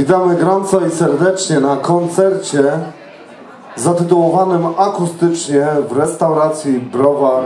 Witamy gorąco i serdecznie na koncercie zatytułowanym akustycznie w restauracji Browar.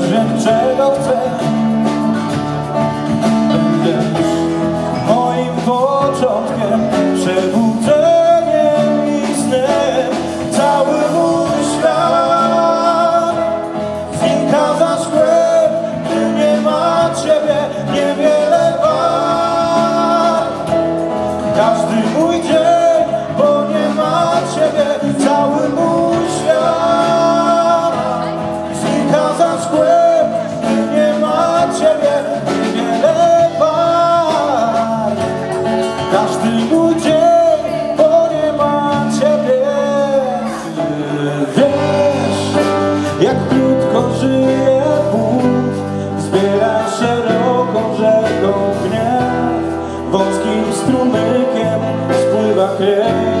wiem, czego chcę. Będę już moim początkiem Przebudzeniem i snem. Cały mój świat. Winka za szkłem Gdy nie ma Ciebie Niewiele wart. Każdy Wiesz, jak krótko żyje bunt Zbiera szeroką rzeką gniew. Wąskim strumykiem spływa krew.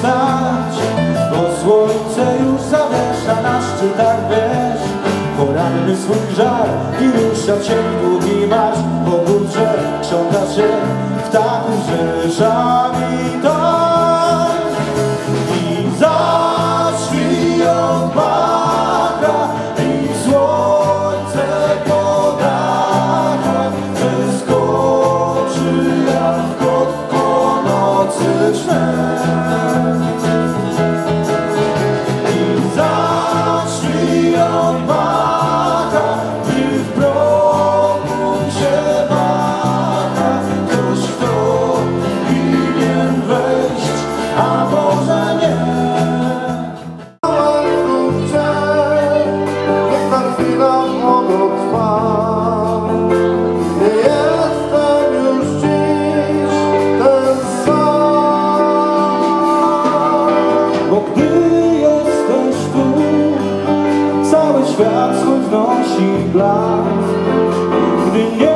znać Bo słońce już zawiesza na szczytach wież Poranny swój żar i rusza cię długi marsz. Po górze krząta się w ptaków rzesza świat swój wnosi